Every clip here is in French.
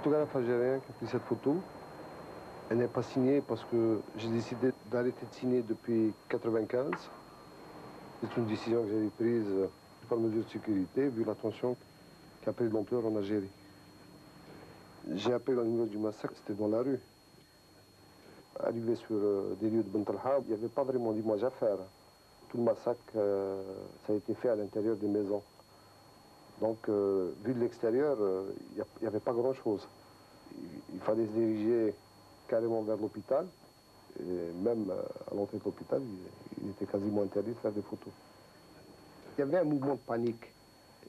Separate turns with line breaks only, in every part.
photographe algérien qui a pris cette photo. Elle n'est pas signée parce que j'ai décidé d'arrêter de signer depuis 1995. C'est une décision que j'avais prise par mesure de sécurité, vu la tension qui a pris l'ampleur en Algérie. J'ai appelé le numéro du massacre, c'était dans la rue. Arrivé sur euh, des lieux de Bentalha, il n'y avait pas vraiment d'image à faire. Tout le massacre, euh, ça a été fait à l'intérieur des maisons. Donc, euh, vu de l'extérieur, il n'y avait pas grand-chose. Il, fallait se diriger carrément vers l'hôpital. Et même à l'entrée de l'hôpital, il, il était quasiment interdit de faire des photos. Il y avait un mouvement de panique.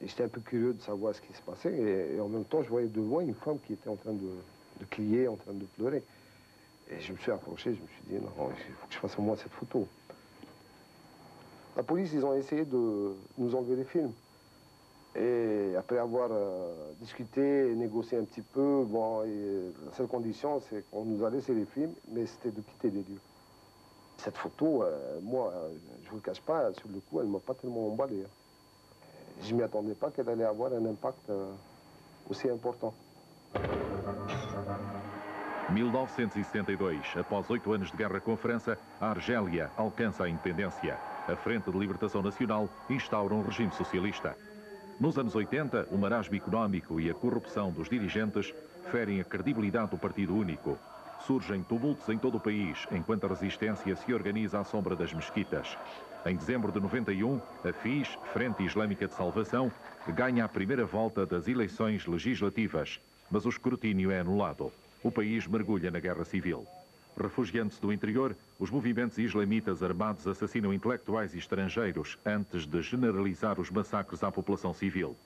J'étais un peu curieux de savoir ce qui se passait. Et, en même temps, je voyais de loin une femme qui était en train de, de, crier, en train de pleurer. Et je me suis approché, je me suis dit, non, il faut que je fasse au moins cette photo. La police, ils ont essayé de nous enlever les films. Et après avoir euh, discuté et négocié un petit peu, bon, la seule condition, c'est qu'on nous a laissé les films, mais c'était de quitter les lieux. Cette photo, euh, moi, je ne vous le cache pas, sur le coup, elle ne m'a pas tellement emballé. Hein. Je ne m'y attendais pas qu'elle allait avoir un impact euh, aussi important.
1972, após oito anos de guerra com a França, a Argélia alcança a independência. A Frente de Libertação Nacional instaura um regime socialista. Nos anos 80, o marasmo económico e a corrupção dos dirigentes ferem a credibilidade do Partido Único. Surgem tumultos em todo o país, enquanto a resistência se organiza à sombra das mesquitas. Em dezembro de 91, a FIS, Frente Islâmica de Salvação, ganha a primeira volta das eleições legislativas, mas o escrutínio é anulado. O país mergulha na guerra civil. Refugiando-se do interior, os movimentos islamitas armados assassinam intelectuais e estrangeiros antes de generalizar os massacres à população civil.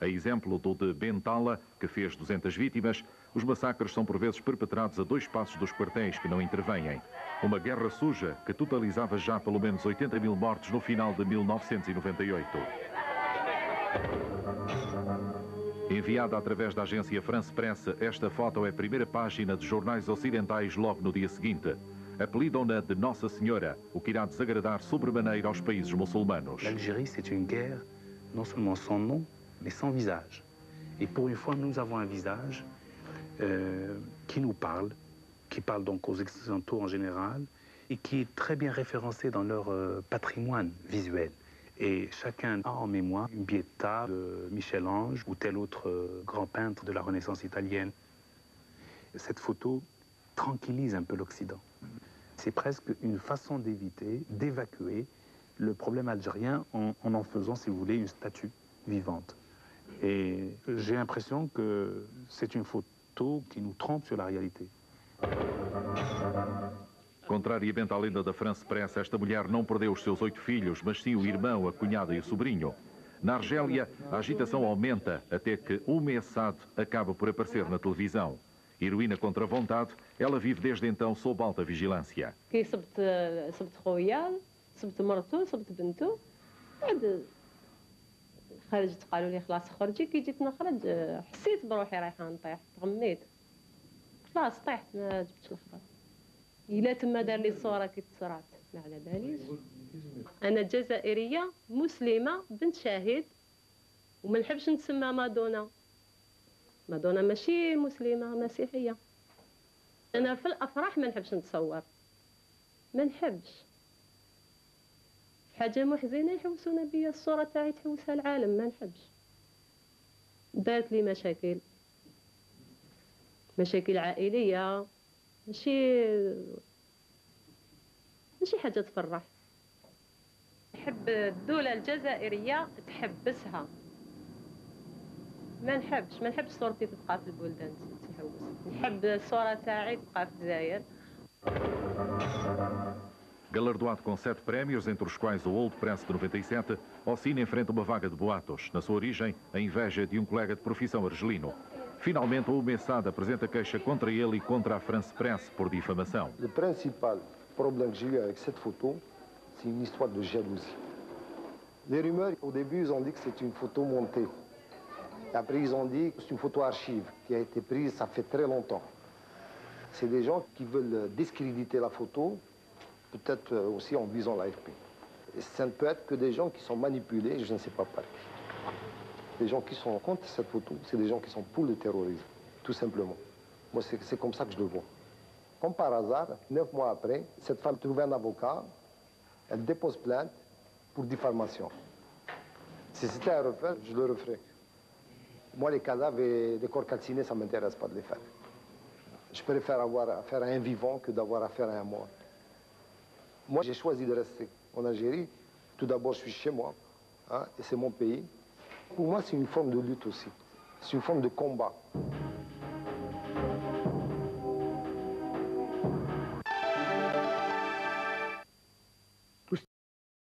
A exemplo do de Bentala, que fez 200 vítimas, os massacres são por vezes perpetrados a dois passos dos quartéis que não intervêm. Uma guerra suja que totalizava já pelo menos 80 mil mortos no final de 1998. Enviada através da agência France Presse, esta foto é a primeira página de jornais ocidentais logo no dia seguinte. Apelidam-na de Nossa Senhora, o que irá desagradar sobremaneira aos países muçulmanos.
L'Algérie, c'est une guerre, non seulement sans nom, mais sans visage. Et pour une fois, nous avons un visage euh, qui nous parle, qui parle donc aux Occidentaux en général, et qui est très bien référencé dans leur euh, patrimoine visuel. Et chacun a en mémoire une Pietà de Michel-Ange ou tel autre euh, grand peintre de la Renaissance italienne. Cette photo tranquillise un peu l'Occident. C'est presque une façon d'éviter, d'évacuer le problème algérien en, en en faisant, si vous voulez, une statue vivante. Et j'ai l'impression que c'est une photo qui nous trompe sur la réalité.
Contrariamente à lenda da France Press, esta mulher não perdeu os seus oito filhos, mas sim o irmão, a cunhada e o sobrinho. Na Argélia, a agitação aumenta até que Ume Assad acaba por aparecer na televisão. Heroína contra a vontade, ela vive desde então sob alta vigilância.
خرجت قالوا لي خلاص خرجي كي جيت نخرج حسيت بروحي رايحه نطيح تغميت خلاص طيحت ما جبتش الخبر الا تما دار لي الصورة كي تصرات ما على باليش أنا جزائرية مسلمة بنت شاهد وما نحبش نتسمى مادونا. مادونا ماشي مسلمة مسيحية. أنا في الأفراح ما نحبش نتصور. ما نحبش. حاجة محزنة يحوسونا بيا الصورة تاعي تحوسها العالم ما نحبش. دارت لي مشاكل. مشاكل عائلية. ماشي ماشي حاجة تفرح نحب الدولة الجزائرية تحبسها ما نحبش ما نحبش صورتي تبقى في البلدان تحوس نحب الصورة تاعي تبقى في الجزائر
Galardoado com sete prémios, entre os quais o Old Press de 97, Ossina enfrenta uma vaga de boatos. Na sua origem, a inveja de um colega de profissão argelino. Finalmente, o Messad apresenta queixa contra ele e contra a France Press por difamação.
O principal problème que eu avec cette photo, c'est une histoire de jalousie. Les rumeurs, au début, ils ont dit que c'est une photo montée. Après, ils ont dit que c'est une photo archive qui a été prise, ça fait très longtemps. C'est des gens qui veulent discréditer la photo peut-être euh, aussi en visant l'AFP. Ça ne peut être que des gens qui sont manipulés, je ne sais pas par qui. Les gens qui sont contre cette photo, c'est des gens qui sont pour le terrorisme. tout simplement. Moi, c'est comme ça que je le vois. Comme par hasard, neuf mois après, cette femme trouve un avocat, elle dépose plainte pour diffamation. Si c'était à refaire, je le referais. Moi, les cadavres et les corps calcinés, ça ne m'intéresse pas de les faire. Je préfère avoir affaire à un vivant que d'avoir affaire à un mort. Moi, j'ai choisi de rester en Algérie. Tout d'abord, je suis chez moi, hein, et c'est mon pays. Pour moi, c'est une forme de lutte aussi. C'est une forme de combat.